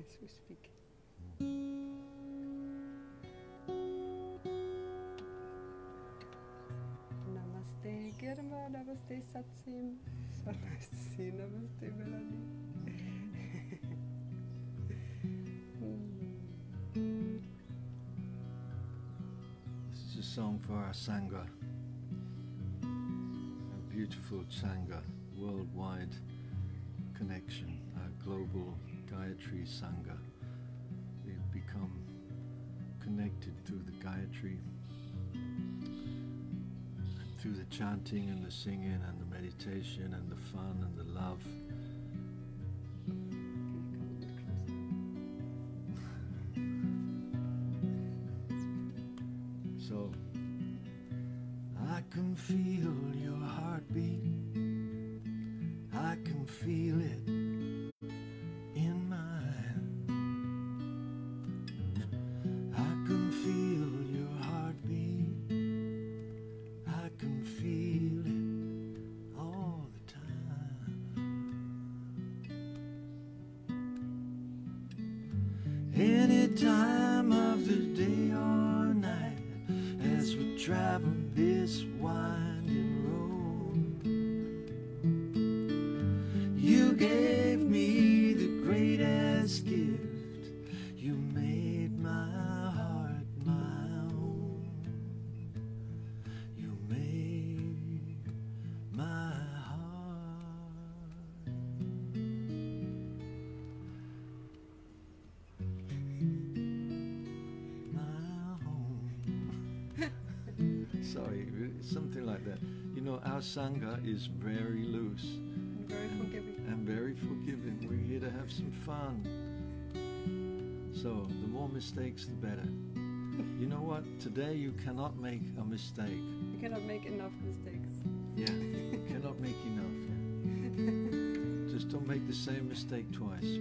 as we speak. Namaste, Girma. Namaste, Satsim. So nice to see you. Namaste, Melanie. This is a song for our Sangha, our beautiful Sangha, worldwide connection, our global Gayatri Sangha. We've become connected through the Gayatri, through the chanting and the singing and the meditation and the fun and the love. Is very loose And very forgiving. and very forgiving. We're here to have some fun. So, the more mistakes, the better. You know what? Today you cannot make a mistake. You cannot make enough mistakes. Yeah, you cannot make enough. yeah. Just don't make the same mistake twice.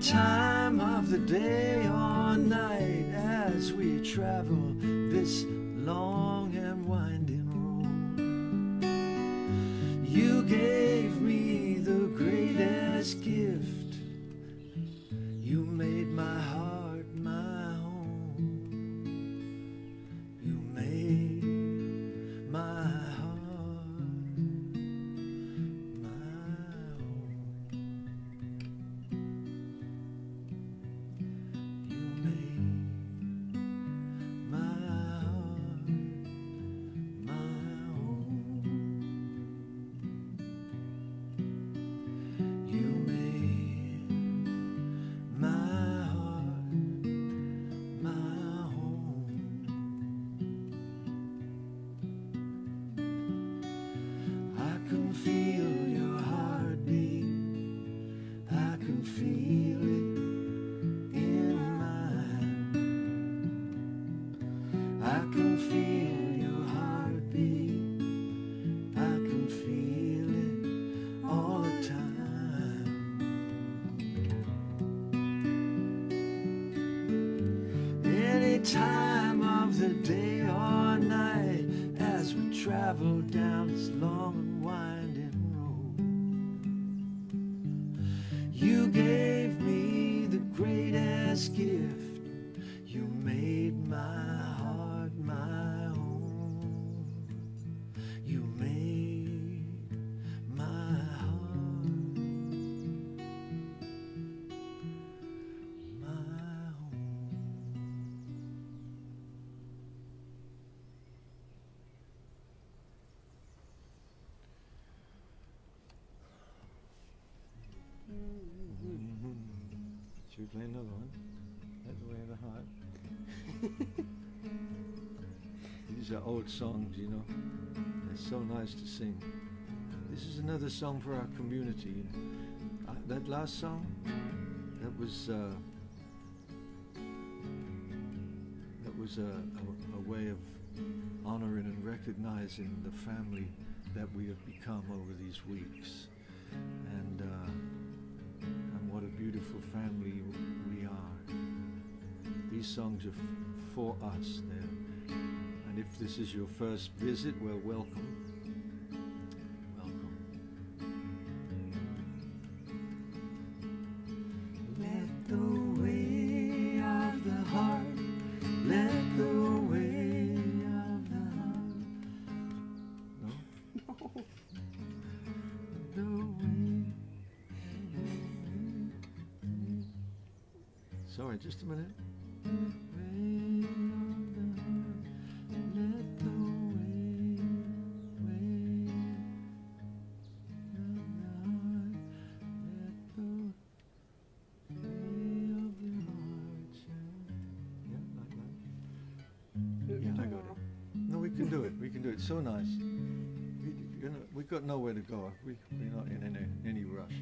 Time of the day or night as we travel this long and winding road. You gave me the greatest gift. You made my heart play another one? That's the way of the heart. These are old songs, you know. It's so nice to sing. This is another song for our community. Uh, that last song, that was uh, that was a, a, a way of honoring and recognizing the family that we have become over these weeks. And uh, beautiful family we are. These songs are for us. there. and if this is your first visit, well, welcome. know where to go. We, we're not in any, any rush.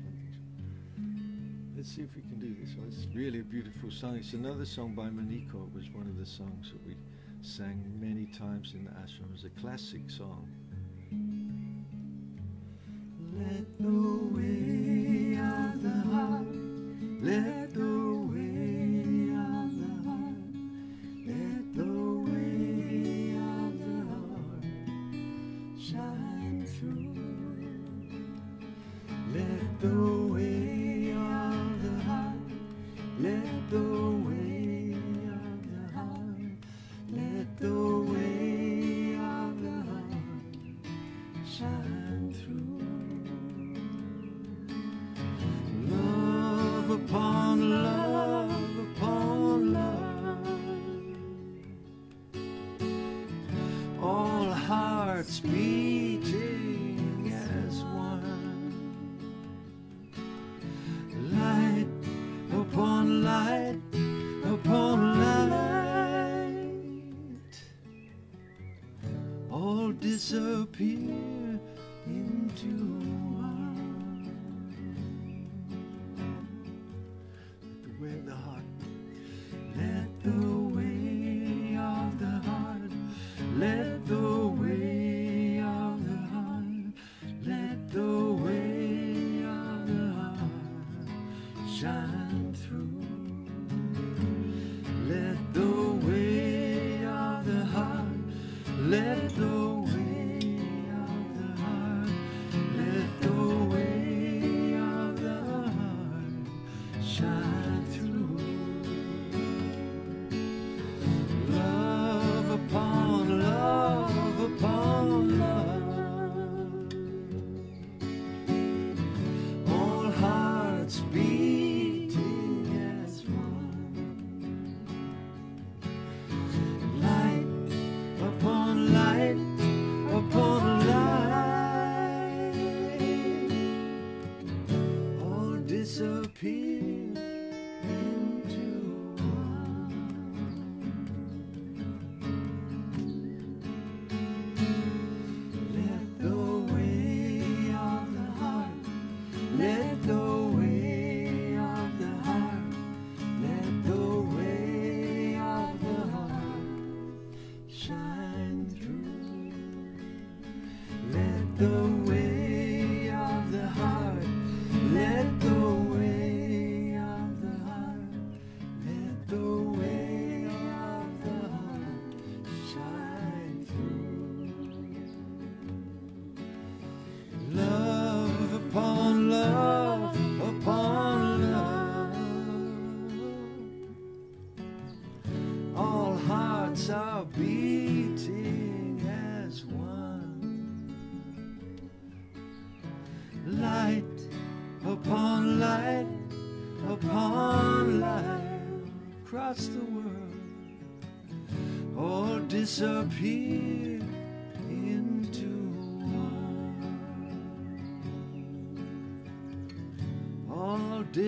Let's see if we can do this. Oh, it's really a beautiful song. It's another song by Maniko. It was one of the songs that we sang many times in the ashram. It was a classic song. Let the through.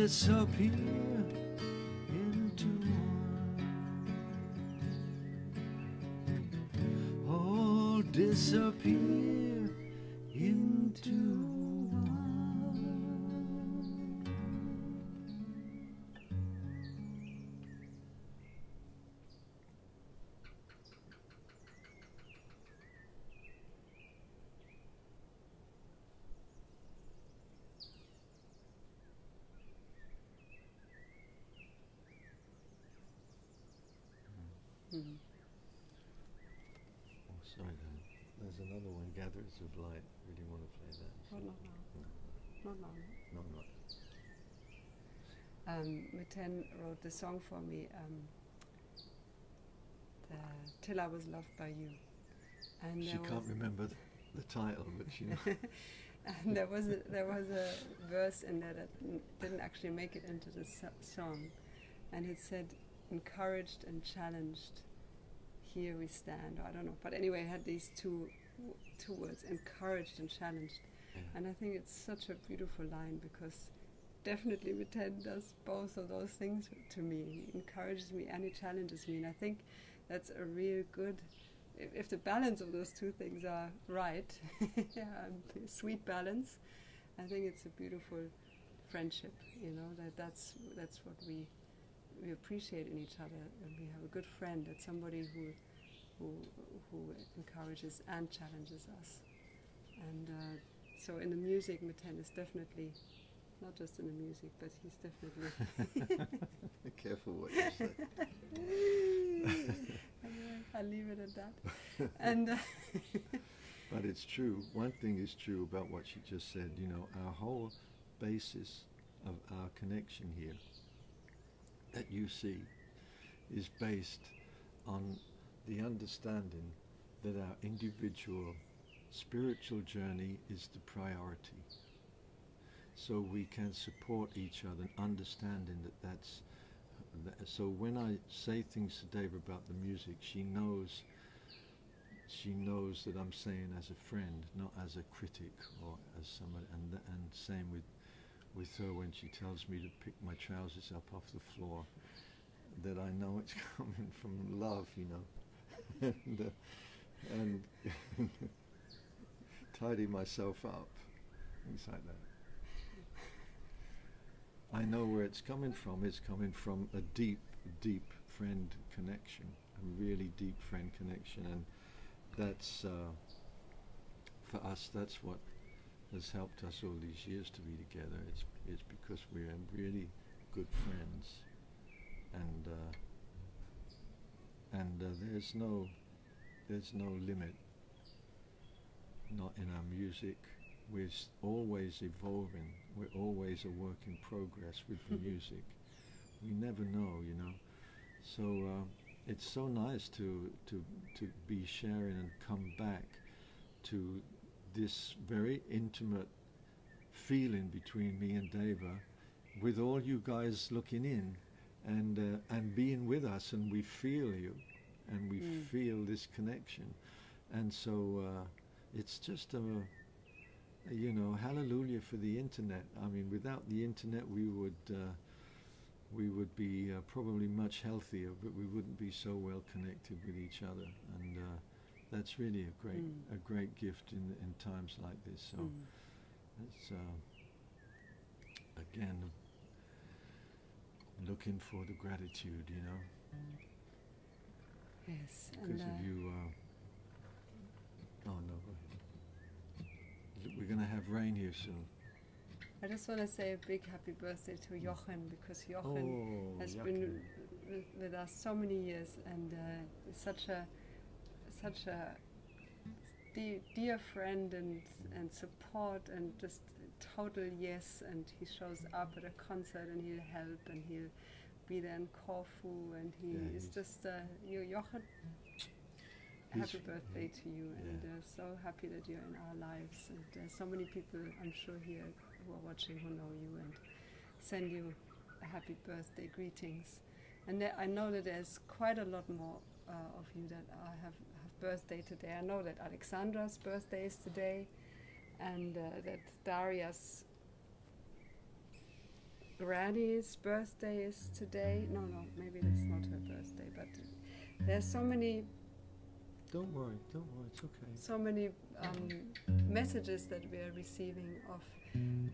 Disappear. into another one, Gatherers of Light. Really want to play that. Not now. Not now. No, not. Um, Miten wrote the song for me, um, the, "Till I Was Loved by You," and She can't remember th- the title, but she knows. and there was a, there was a verse in there that didn't actually make it into the so- song, and it said, "Encouraged and challenged, here we stand." Or I don't know, but anyway, it had these two words: encouraged and challenged. Yeah. And I think it's such a beautiful line because definitely Miten does both of those things to me. He encourages me and he challenges me. And I think that's a real good, if, if the balance of those two things are right, um, sweet balance, I think it's a beautiful friendship, you know, that that's, that's what we, we appreciate in each other. And we have a good friend, that's somebody who, who, who encourages and challenges us. And uh, so in the music, Miten is definitely not just in the music, but he's definitely. Careful what you say. I'll leave it at that. And uh, But it's true. One thing is true about what she just said. You know, our whole basis of our connection here that you see is based on the understanding that our individual spiritual journey is the priority. So we can support each other, and understanding that that's. That, so when I say things to Deva about the music, she knows she knows that I'm saying as a friend, not as a critic or as someone. And and same with with her when she tells me to pick my trousers up off the floor, that I know it's coming from love, you know, and uh, and tidy myself up, things like that. I know where it's coming from. It's coming from a deep, deep friend connection, a really deep friend connection, and that's uh, for us. That's what has helped us all these years to be together. It's it's because we're really good friends, and uh, and uh, there's no there's no limit. Not in our music. We're always evolving. We're always a work in progress with the music. We never know, you know. So. Uh, it's so nice to to to be sharing and come back to this very intimate feeling between me and Deva, with all you guys looking in, and uh, and being with us, and we feel you, and we Mm. feel this connection, and so uh, it's just a, a, you know hallelujah for the internet. I mean, without the internet, we would. Uh, we would be uh, probably much healthier, but we wouldn't be so well connected with each other, and uh, that's really a great Mm. a great gift in in times like this. So mm, it's uh, again looking for the gratitude, you know, yes, and because uh, of you. Uh, oh no, go. We're gonna have rain here soon. I just want to say a big happy birthday to Jochen because Jochen oh, has yucky. been with, with us so many years and uh, such a such a dear, dear friend and and support and just total yes and he shows up at a concert and he'll help and he'll be there in Corfu and he Yeah, is just uh, you Jochen happy birthday to you and Yeah. uh, so happy that you're in our lives and uh, so many people I'm sure here who are watching who know you and send you a happy birthday greetings And there, I know that there's quite a lot more uh, of you that uh, have, have birthday today. I know that Alexandra's birthday is today, and uh, that Daria's Granny's birthday is today. No, no, maybe that's not her birthday, but there's so many Don't worry, don't worry, it's okay. so many um, messages that we are receiving of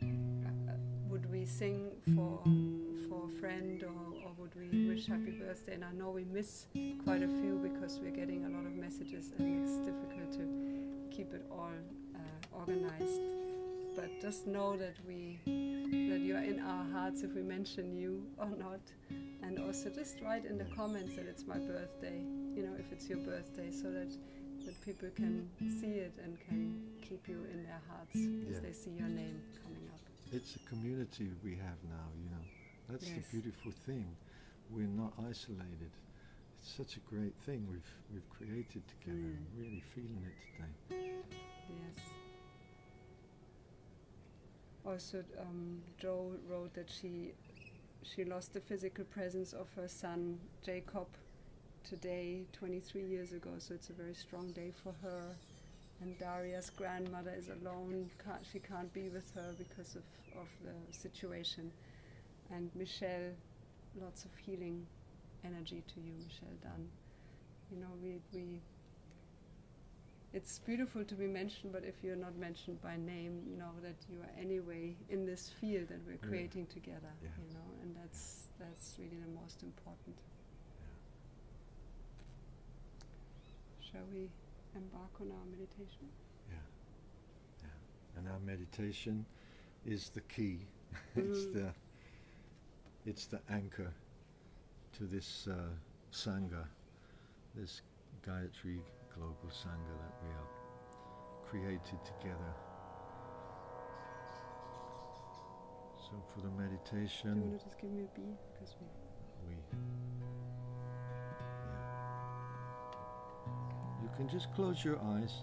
uh, would we sing for for a friend or, or would we wish happy birthday and I know we miss quite a few because we're getting a lot of messages and it's difficult to keep it all organized but just know that we that you are in our hearts if we mention you or not and also just write in the comments that it's my birthday you know if it's your birthday so that that people can see it and can keep you in their hearts Yeah. as they see your name coming up. It's a community we have now, you know. That's Yes. the beautiful thing. We're not isolated. It's such a great thing we've we've created together. Mm. I'm really feeling it today. Yes. Also, um, Jo wrote that she she lost the physical presence of her son Jacob today, 23 years ago. So it's a very strong day for her. And Daria's grandmother is alone. Can't, she can't be with her because of, of the situation. And Michelle, lots of healing energy to you, Michelle Dunn. You know, we, we it's beautiful to be mentioned, but if you're not mentioned by name, you know that you are anyway in this field that we're Yeah. creating together. Yeah. You know, and that's that's really the most important. Shall we embark on our meditation? Yeah. Yeah. And our meditation is the key. it's Mm. the it's the anchor to this uh, sangha, this Gayatri Global Sangha that we are created together. So for the Do you meditation, want to just give me a B? Because we we yeah. You can just close your eyes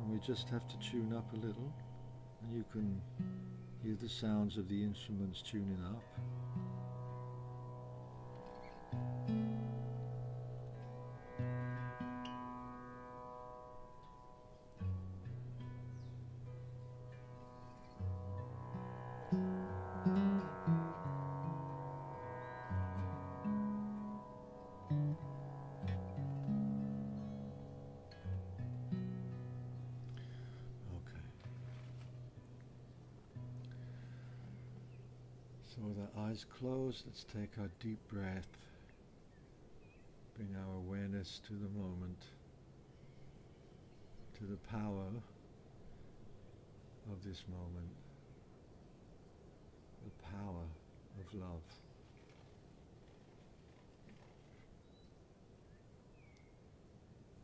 and we just have to tune up a little and you can hear the sounds of the instruments tuning up. Let's take our deep breath. Bring our awareness to the moment, to the power of this moment, the power of love.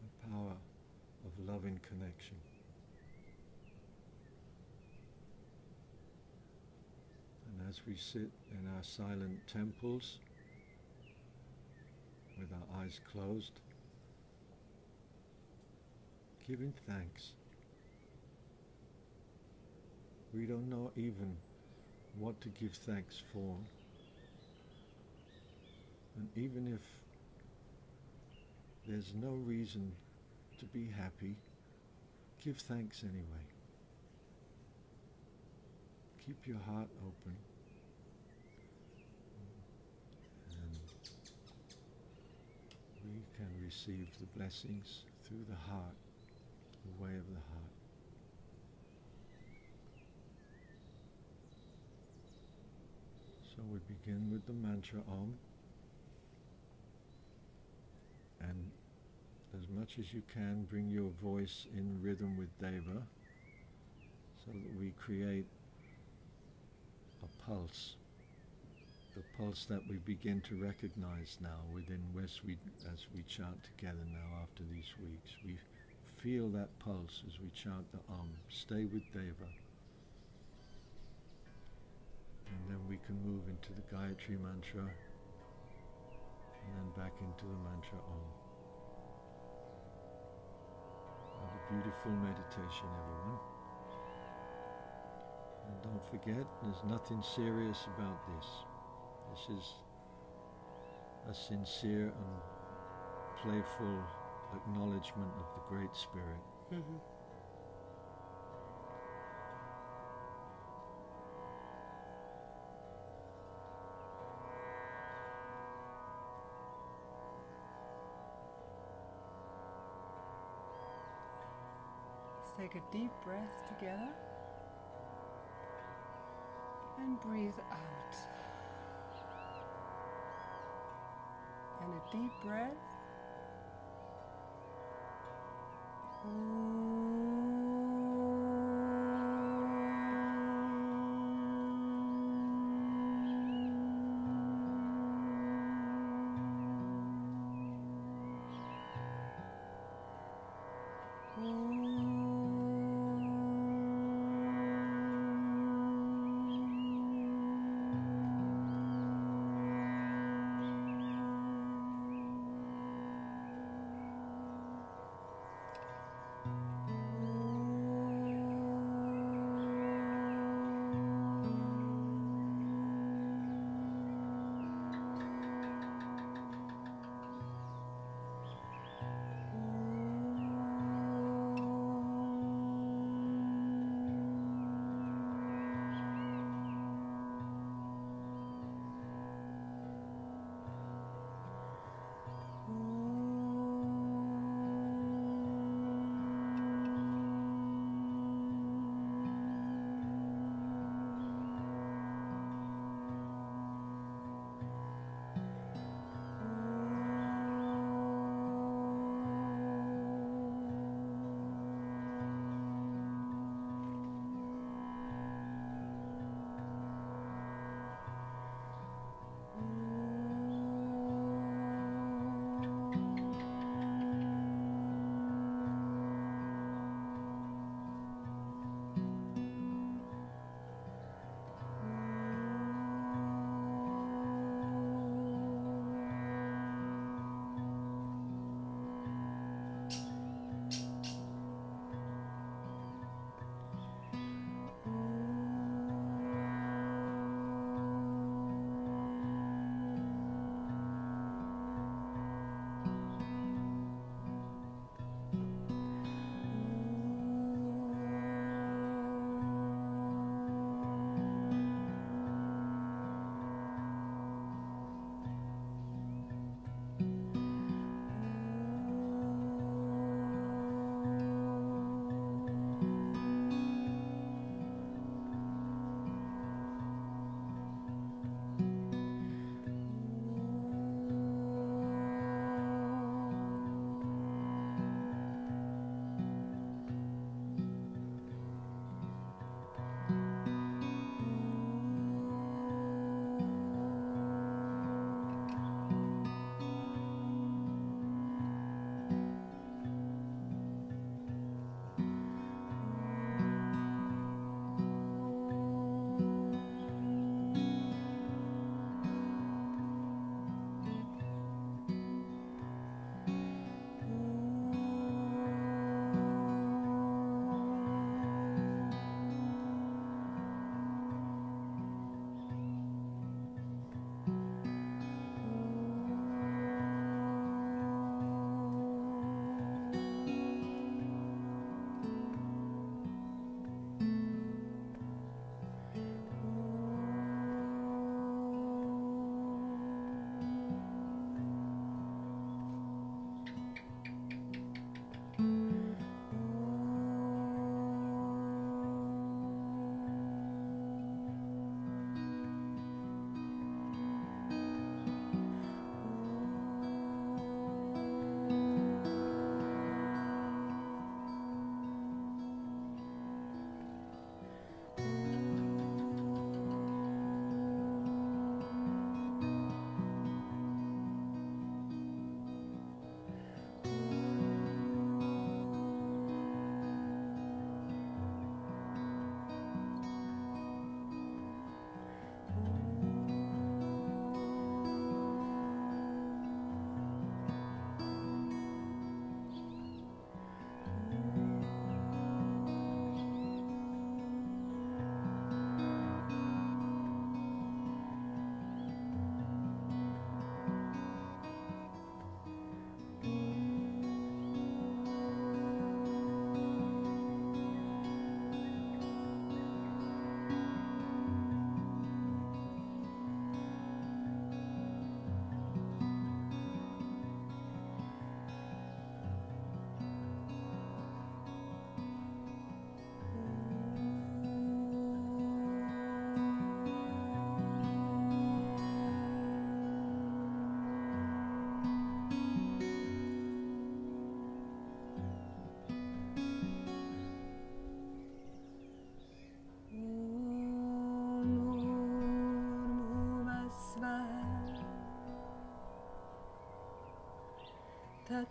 The power of loving connection. And as we sit in our silent temples with our eyes closed, giving thanks, we don't know even what to give thanks for. And even if there's no reason to be happy, give thanks anyway. Keep your heart open. And we can receive the blessings through the heart, the way of the heart. So we begin with the mantra Om. And as much as you can, bring your voice in rhythm with Deva so that we create a pulse. The pulse that we begin to recognize now within as we, as we chant together now after these weeks. We feel that pulse as we chant the Om. Stay with Deva. And then we can move into the Gayatri mantra and then back into the mantra Om. Have a beautiful meditation, everyone. And don't forget, there's nothing serious about this. This is a sincere and playful acknowledgement of the Great Spirit. Mhm. Let's take a deep breath together and breathe out. And a deep breath. singing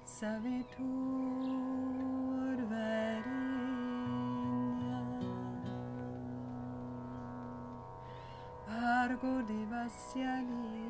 Savitur Varenyam Bhargo Devasya Gita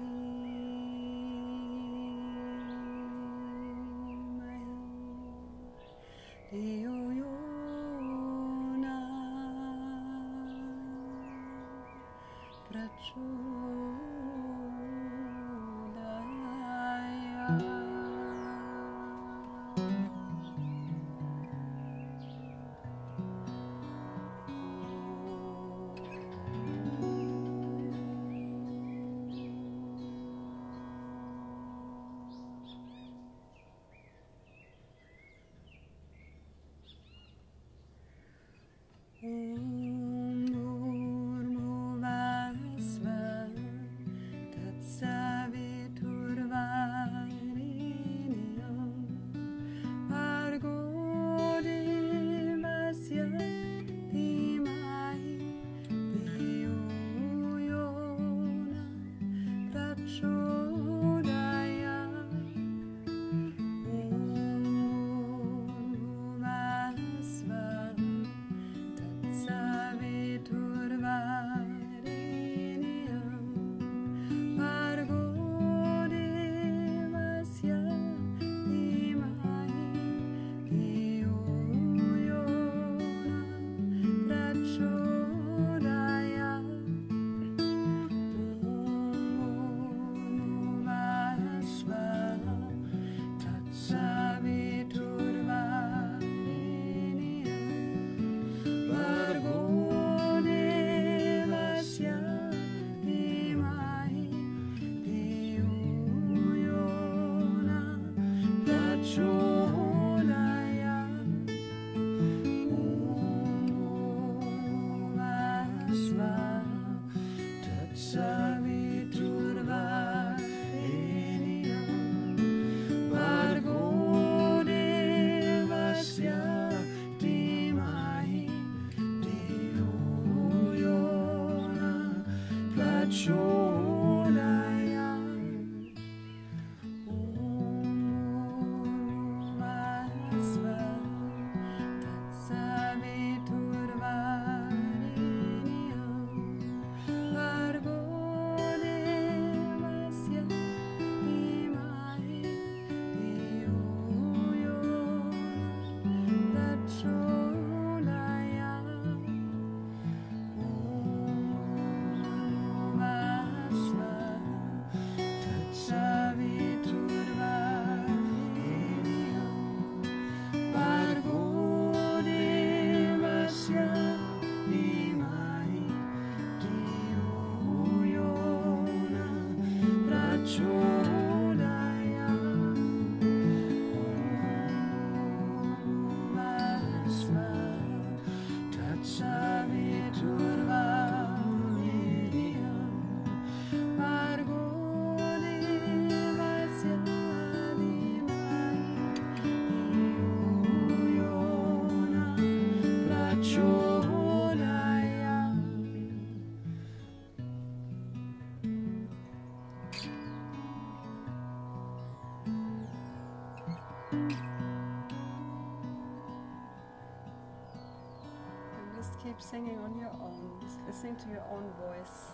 singing on your own, just listening to your own voice.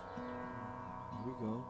Here we go.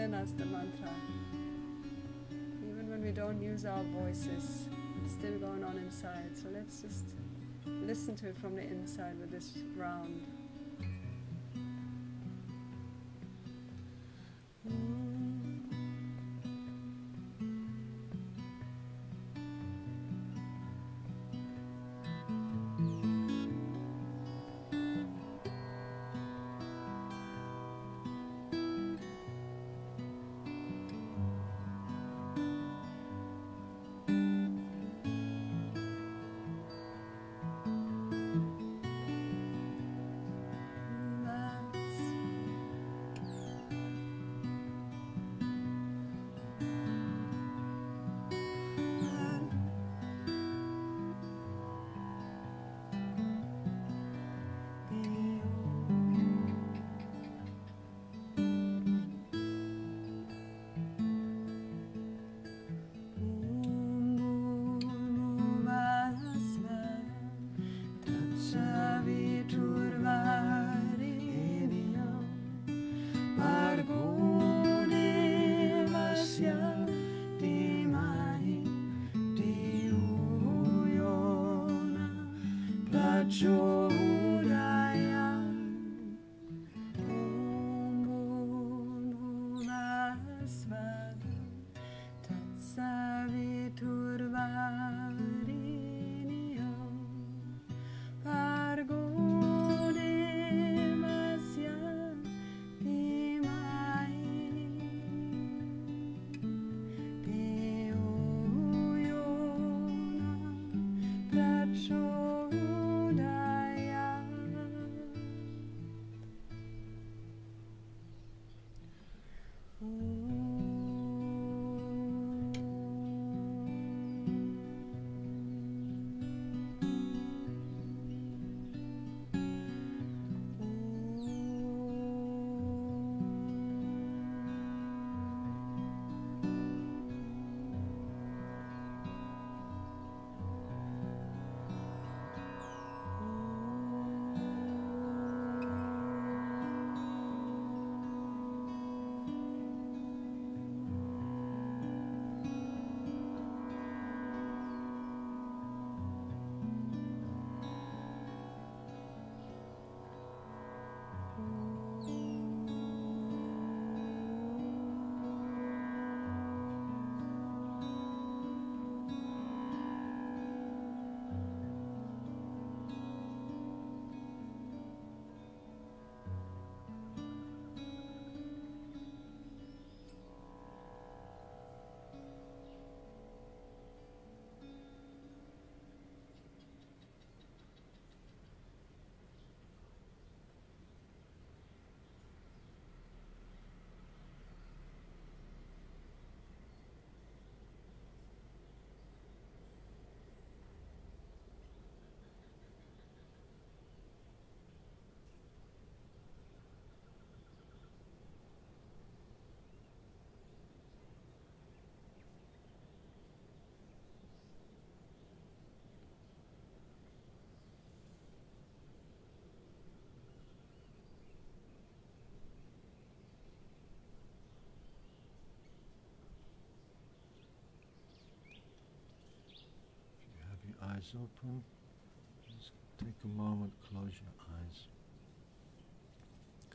Within us the mantra. Even when we don't use our voices, it's still going on inside. So let's just listen to it from the inside with this round. You eyes open, just take a moment, close your eyes.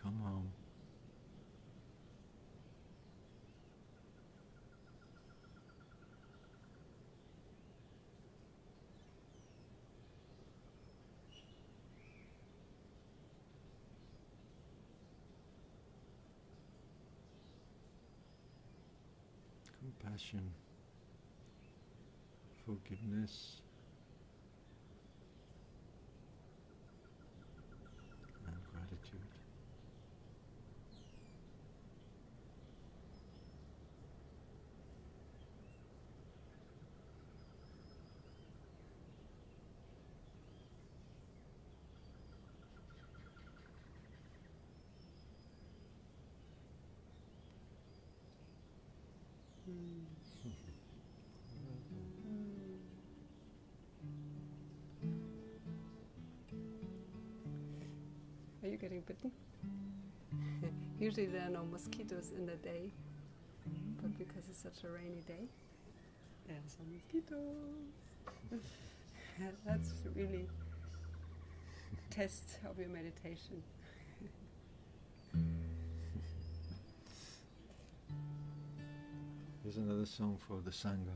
Come home. Compassion, forgiveness, you getting bitten? Usually there are no mosquitoes in the day, but because it's such a rainy day, there are some mosquitoes. That's really test of your meditation. Here's another song for the Sangha.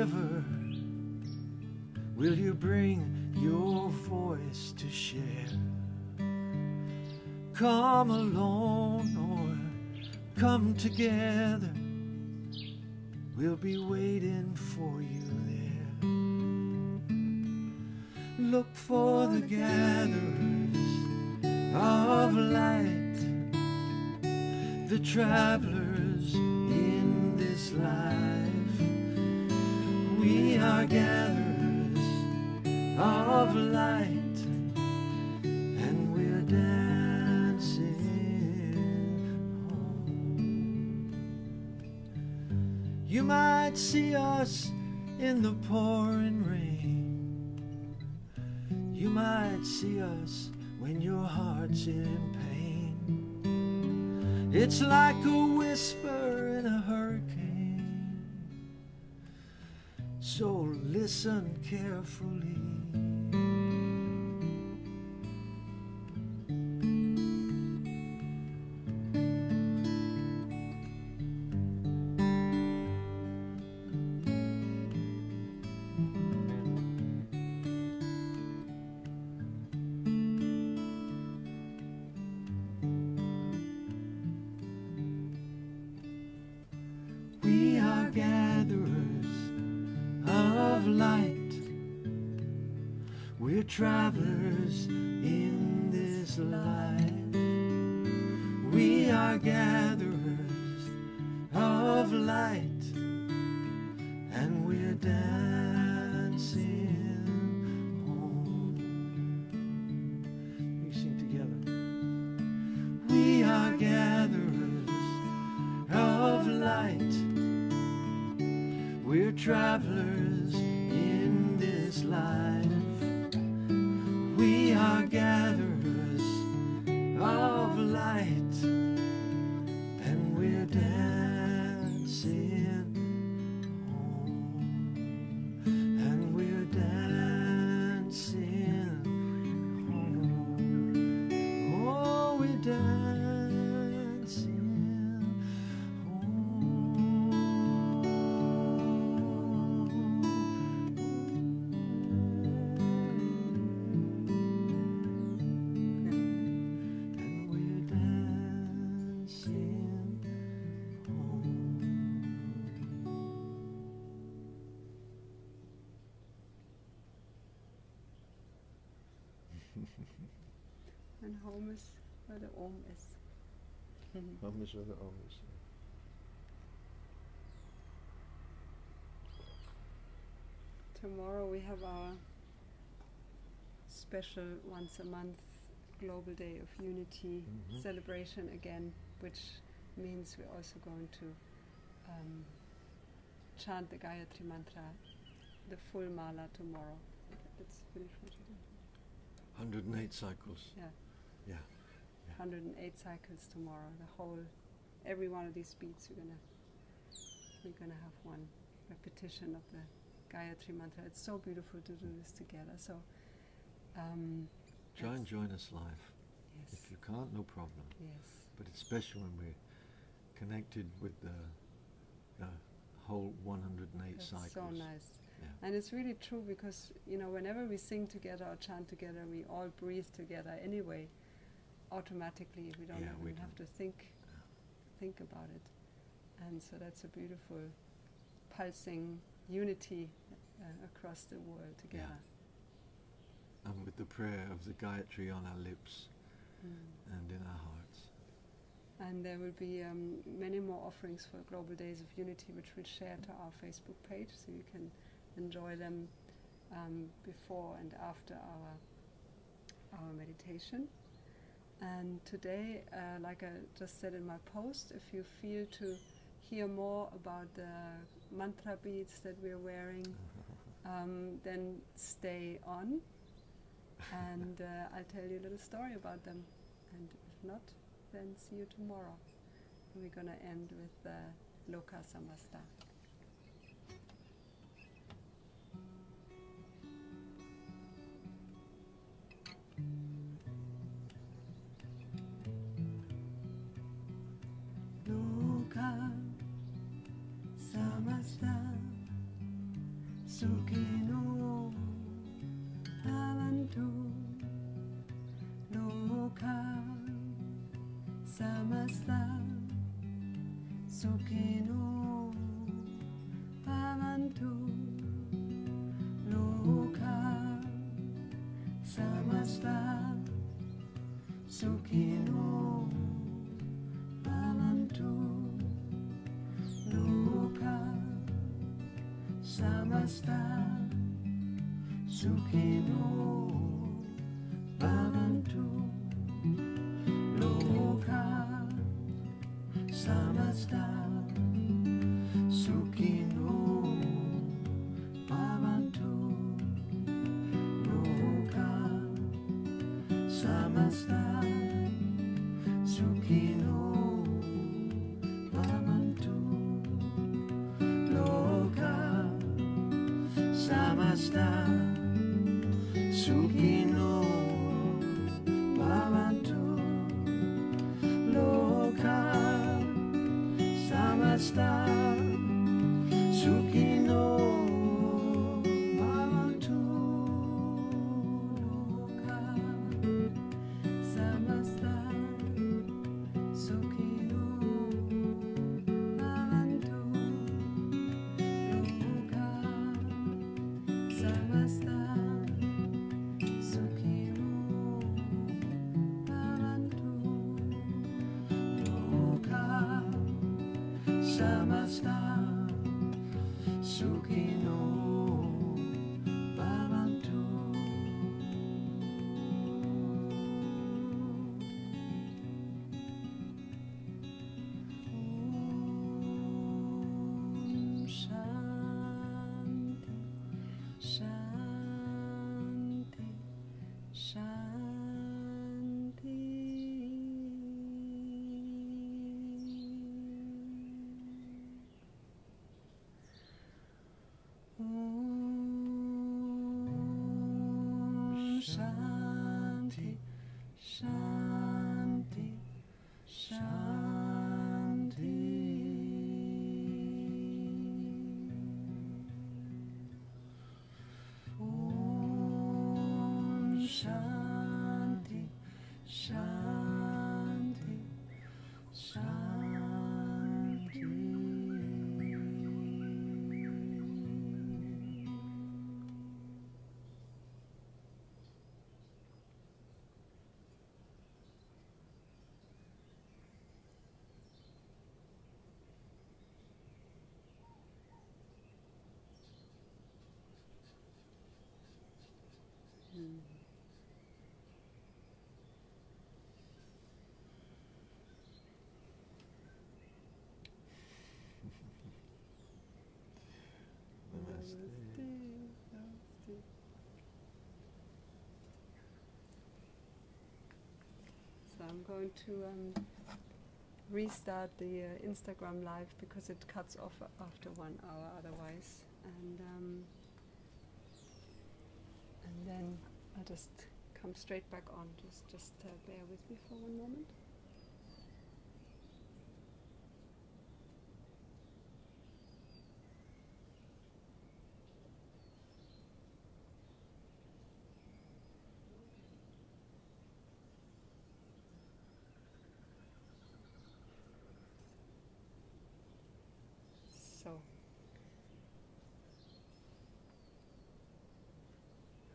River? Will you bring your voice to share? Come alone or come together. We'll be waiting for you there. Look for the gatherers of light, the travelers in this life. We are gatherers of light, and we're dancing home. You might see us in the pouring rain. You might see us when your heart's in pain. It's like a listen carefully. Dancing home. We sing together. We are gatherers of light. We're travelers Home is where the Om. Tomorrow we have our special once a month Global Day of Unity Mhm. celebration again, which means we're also going to um, chant the Gayatri Mantra, the full mala tomorrow. Let's finish what you did. 108 cycles. Yeah. Yeah. 108 cycles tomorrow. The whole, every one of these beats, we're gonna, we're gonna have one repetition of the Gayatri mantra. It's so beautiful to do this together. So, um, Try and join us live. yes, If you can't, no problem. yes, But it's special when we're connected with the, the whole 108 that's cycles. so nice. Yeah. And it's really true because you know whenever we sing together or chant together, we all breathe together anyway. Automatically, we don't Yeah, we even have to think think about it. And so that's a beautiful pulsing unity uh, across the world together. And with the prayer of the Gayatri on our lips Mm. and in our hearts. And there will be um, many more offerings for Global Days of Unity, which we'll share to our Facebook page, so you can enjoy them um, before and after our our meditation. And today, uh, like I just said in my post, if you feel to hear more about the mantra beads that we're wearing, um, then stay on, and uh, I'll tell you a little story about them. And if not, then see you tomorrow. We're gonna end with uh, Loka Samasta. samasta sukhino bhavantu loka samasta sukhino bhavantu loka samasta sukhino bhavantu. Samasta Sukhino Bhavantu shine. I'm going to um, restart the uh, Instagram live because it cuts off after one hour otherwise, and um, and then I'll just come straight back on. Just just uh, bear with me for one moment. So,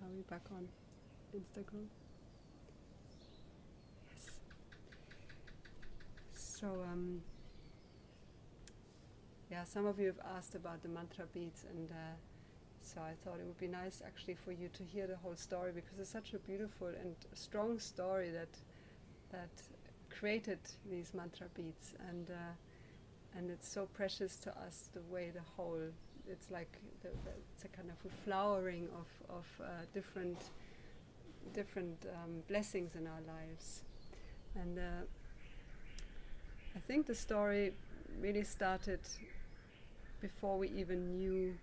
are we back on Instagram? Yes. So, um, yeah, some of you have asked about the mantra beads, and uh, so I thought it would be nice actually for you to hear the whole story because it's such a beautiful and strong story that that created these mantra beads and. Uh, and it's so precious to us the way the whole it's like the, the, it's a kind of a flowering of, of uh, different different um, blessings in our lives. And uh, I think the story really started before we even knew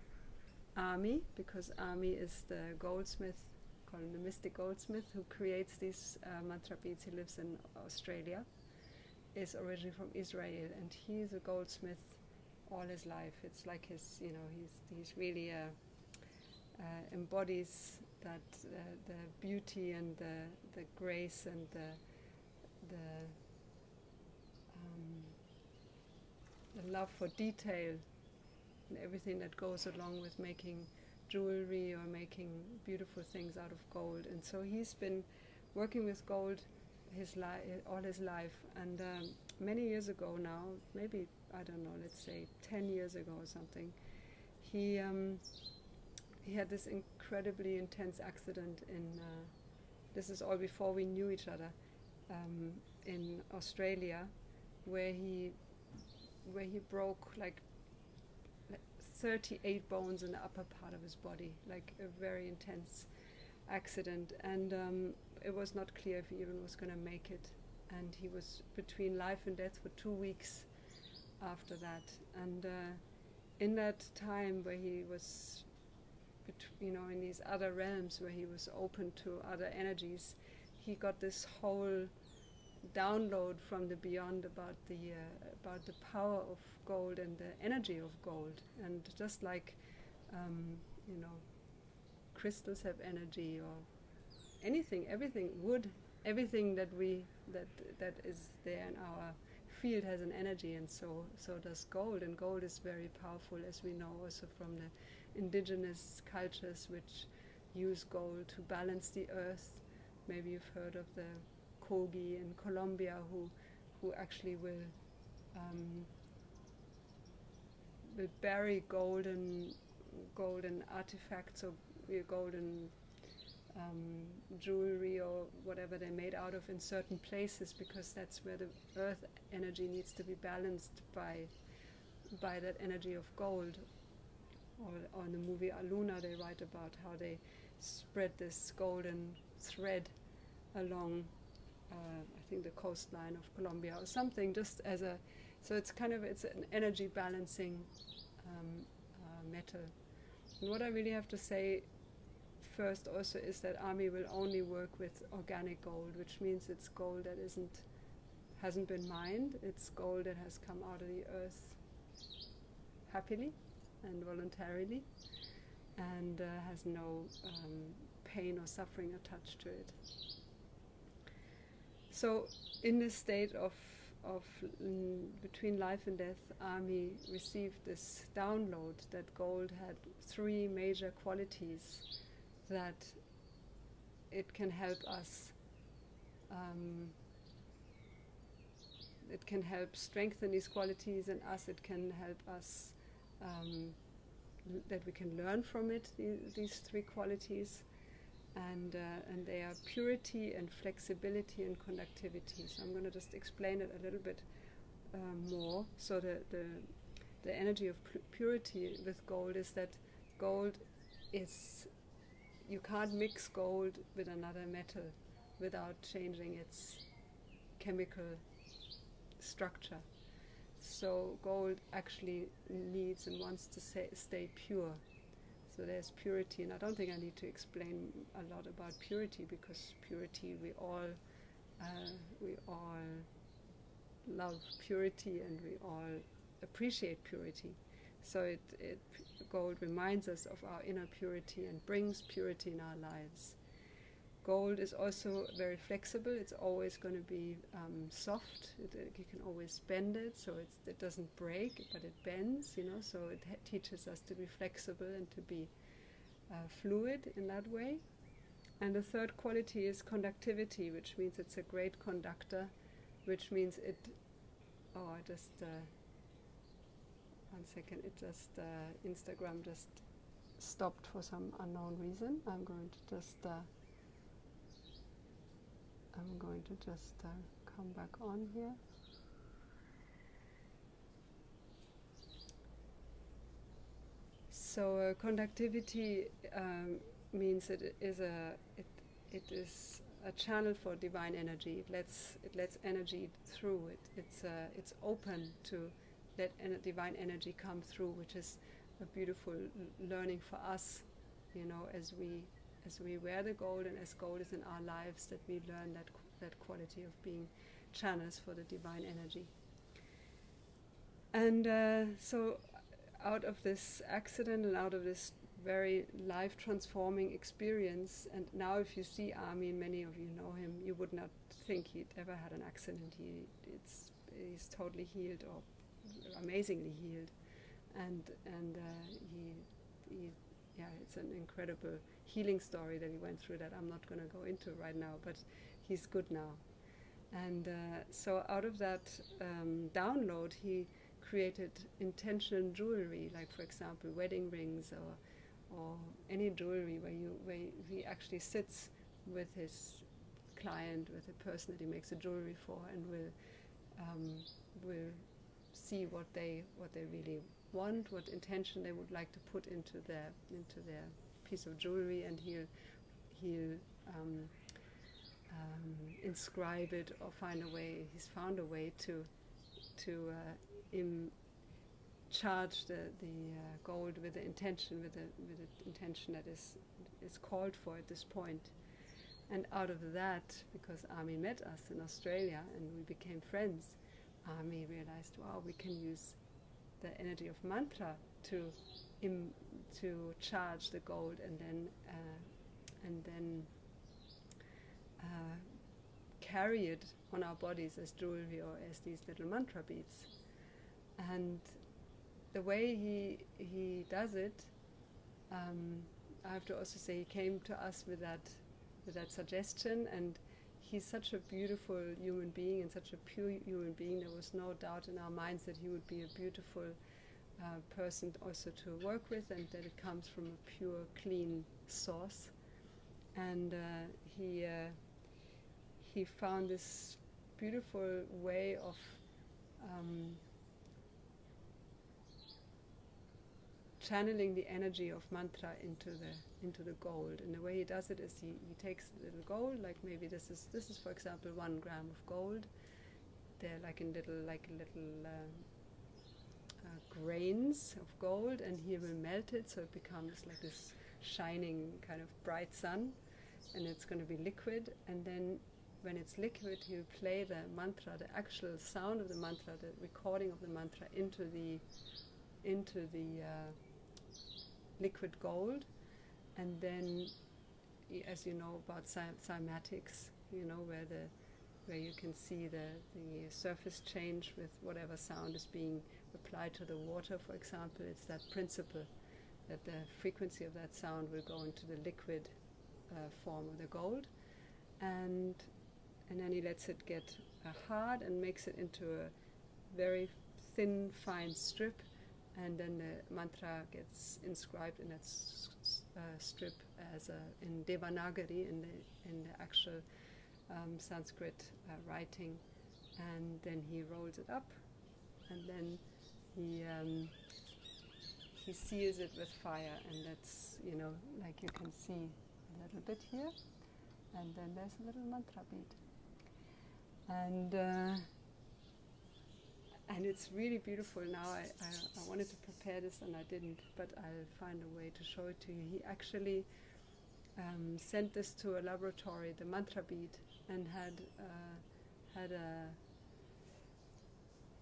Ami because Ami is the goldsmith called the mystic goldsmith who creates these uh, mantra beads he lives in Australia is originally from Israel, and he's a goldsmith all his life. It's like his, you know, he's he's really uh, uh, embodies that uh, the beauty and the the grace and the the um, the love for detail and everything that goes along with making jewelry or making beautiful things out of gold. And so he's been working with gold his li- all his life. And um, many years ago now, maybe I don't know, let's say ten years ago or something, he um, he had this incredibly intense accident in. Uh, this is all before we knew each other, um, in Australia, where he where he broke like 38 bones in the upper part of his body, like a very intense accident, and um, it was not clear if he even was going to make it. And he was between life and death for two weeks after that. And uh, in that time where he was, you know, in these other realms where he was open to other energies, he got this whole download from the beyond about the uh, about the power of gold and the energy of gold. And just like, um, you know, crystals have energy or anything, everything, wood, everything that we that that is there in our field has an energy, and so so does gold. And gold is very powerful, as we know also from the indigenous cultures which use gold to balance the earth. Maybe you've heard of the Kogi in Colombia, who who actually will um, will bury golden golden artifacts or golden um, jewelry or whatever they're made out of in certain places because that's where the earth energy needs to be balanced by by that energy of gold. Or, or in the movie Aluna, they write about how they spread this golden thread along, uh, I think, the coastline of Colombia or something, just as a. So it's kind of it's an energy balancing um, uh, metal. And what I really have to say first also is that Ami will only work with organic gold, which means it's gold that isn't hasn't been mined. It's gold that has come out of the earth happily and voluntarily, and uh, has no um, pain or suffering attached to it. So, in this state of of mm, between life and death, Ami received this download that gold had three major qualities that it can help us. Um, it can help strengthen these qualities in us. It can help us um, that we can learn from it. The, these three qualities, and uh, and they are purity and flexibility and conductivity. So I'm going to just explain it a little bit um, more. So the the the energy of pu- purity with gold is that gold is you can't mix gold with another metal without changing its chemical structure. So gold actually needs and wants to stay pure. So there's purity, and I don't think I need to explain a lot about purity because purity we all uh, we all love purity and we all appreciate purity. So it, it gold reminds us of our inner purity and brings purity in our lives. Gold is also very flexible. It's always going to be um, soft. It, it, you can always bend it, so it doesn't break, but it bends. You know, so it teaches us to be flexible and to be uh, fluid in that way. And the third quality is conductivity, which means it's a great conductor, which means it. Oh, I just. Uh, one second, it just. Uh, Instagram just stopped for some unknown reason. I'm going to just. Uh, I'm going to just uh, come back on here. So uh, conductivity um, means it is a it, it is a channel for divine energy. It lets it lets energy through. It it's uh, it's open to let en- divine energy come through, which is a beautiful learning for us. You know, as we as we wear the gold and as gold is in our lives, that we learn that that quality of being channels for the divine energy. And uh, so, out of this accident and out of this very life transforming experience, and now if you see Ami, many of you know him, you would not think he'd ever had an accident. He it's he's totally healed or amazingly healed, and and uh, he he yeah, it's an incredible healing story that he went through that I'm not going to go into right now, but he's good now. And uh, so out of that um, download, he created intentional jewelry, like for example, wedding rings or or any jewelry where you where he actually sits with his client, with the person that he makes the jewelry for, and will um, will see what they what they really want, what intention they would like to put into their into their piece of jewelry, and he'll he'll um, um, inscribe it or find a way. He's found a way to to uh, Im- charge the the uh, gold with the intention, with the with the intention that is is called for at this point. And out of that, because Ami met us in Australia and we became friends, Ami realized, wow, we can use the energy of mantra to Im- to charge the gold and then uh, and then uh, carry it on our bodies as jewelry or as these little mantra beads. And the way he he does it, um, I have to also say he came to us with that with that suggestion and he's such a beautiful human being and such a pure human being. There was no doubt in our minds that he would be a beautiful uh, person also to work with, and that it comes from a pure, clean source. And uh, he uh, he found this beautiful way of um, channeling the energy of mantra into the into the gold. And the way he does it is he, he takes a little gold, like maybe this is this is for example one gram of gold. They're like in little like little um, uh, grains of gold, and he will melt it so it becomes like this shining kind of bright sun, and it's going to be liquid. And then when it's liquid, he'll play the mantra, the actual sound of the mantra, the recording of the mantra into the into the uh, liquid gold, and then, as you know about cymatics, you know where the where you can see the the surface change with whatever sound is being applied to the water, for example, it's that principle that the frequency of that sound will go into the liquid uh, form of the gold, and and then he lets it get uh, hard and makes it into a very thin, fine strip, and then the mantra gets inscribed in that uh, strip as a, in Devanagari in the in the actual um, Sanskrit uh, writing, and then he rolls it up, and then he um, he seals it with fire, and that's you know like you can see a little bit here, and then there's a little mantra bead. and uh, and it's really beautiful now. I, I, I wanted to prepare this and I didn't, but I'll find a way to show it to you. He actually um, sent this to a laboratory, the mantra bead, and had uh, had a.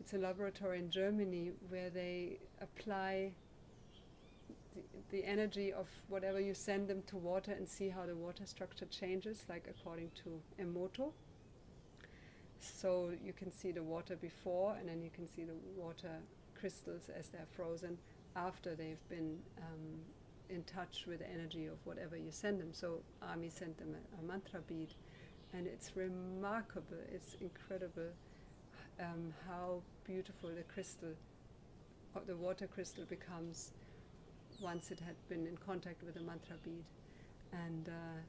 It's a laboratory in Germany where they apply the, the energy of whatever you send them to water and see how the water structure changes, like according to Emoto. So you can see the water before, and then you can see the water crystals as they're frozen after they've been um, in touch with the energy of whatever you send them. So Ami sent them a, a mantra bead, and it's remarkable. It's incredible um, how beautiful the crystal, or the water crystal, becomes once it had been in contact with the mantra bead. And uh,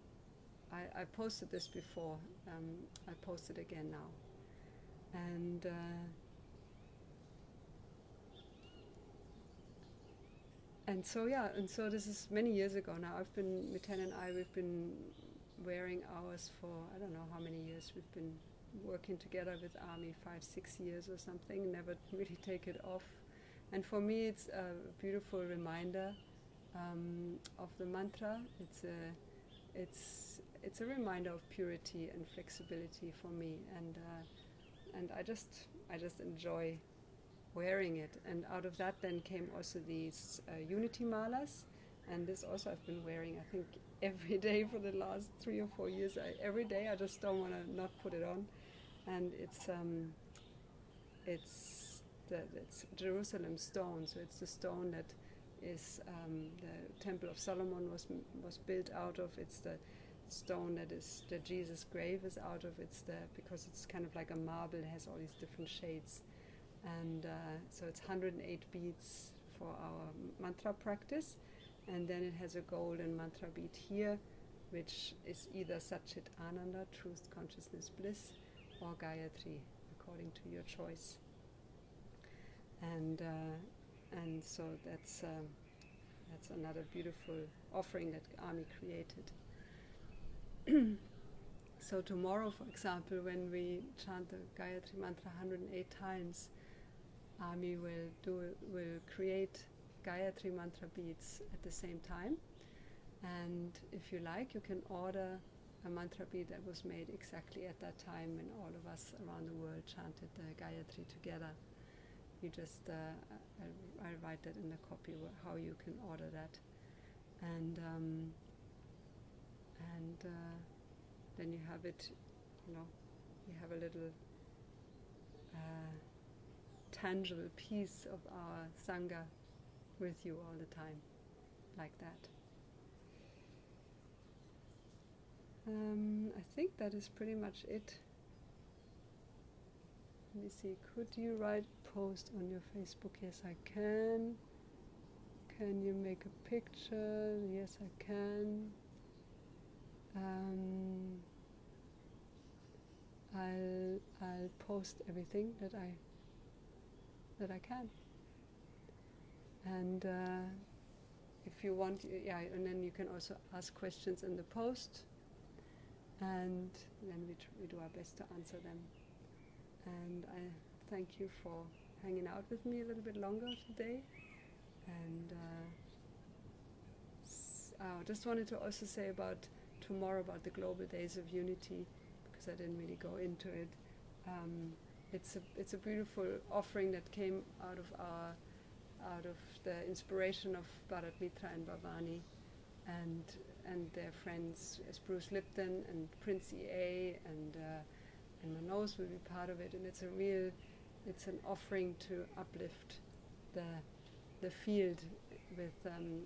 I, I posted this before. Um, I post it again now. And uh, and so yeah, and so this is many years ago now. I've been Miten and I. We've been wearing ours for I don't know how many years. We've been working together with Ami five, six years or something. Never really take it off. And for me, it's a beautiful reminder um, of the mantra. It's a, it's, it's a reminder of purity and flexibility for me, and uh, and I just, I just enjoy wearing it. And out of that, then came also these uh, unity malas, and this also I've been wearing. I think every day for the last three or four years. I, every day, I just don't want to not put it on, and it's um, it's it's Jerusalem stone, so it's the stone that is um, the Temple of Solomon was was built out of. It's the stone that is that Jesus' grave is out of. It's the because it's kind of like a marble, it has all these different shades, and uh, so it's 108 beads for our mantra practice, and then it has a golden mantra bead here, which is either Satchit Ananda, truth, consciousness, bliss, or Gayatri, according to your choice and uh, and so that's um, that's another beautiful offering that Ami created. so tomorrow, for example, when we chant the Gayatri mantra 108 times, Ami will do will create Gayatri mantra beads at the same time, and if you like, you can order a mantra bead that was made exactly at that time when all of us around the world chanted the Gayatri together. You just uh, I, I, write that in the copy how you can order that. And um, and uh, then you have it you know you have a little uh, tangible piece of our sangha with you all the time like that um, I think that is pretty much it let me see, could you write a post on your Facebook? Yes, I can. Can you make a picture? Yes, I can. Um, I'll I'll post everything that I that I can. And uh, if you want, yeah, and then you can also ask questions in the post, and then we we do our best to answer them and I thank you for hanging out with me a little bit longer today. And uh, uh, just wanted to also say about tomorrow about the Global Days of Unity because I didn't really go into it. Um, it's a it's a beautiful offering that came out of our out of the inspiration of Bharat Mitra and Bhavani and and their friends as Bruce Lipton and Prince EA and uh, and Manose will be part of it. And it's a real, it's an offering to uplift the the field with um,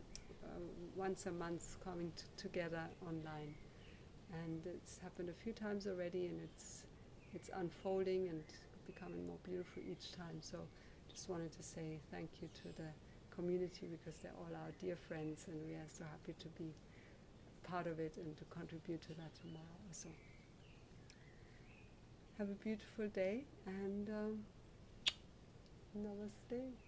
once a month coming together online. And it's happened a few times already, and it's it's unfolding and becoming more beautiful each time. So just wanted to say thank you to the community because they're all our dear friends, and we are so happy to be part of it and to contribute to that tomorrow So, Have a beautiful day and um, namaste.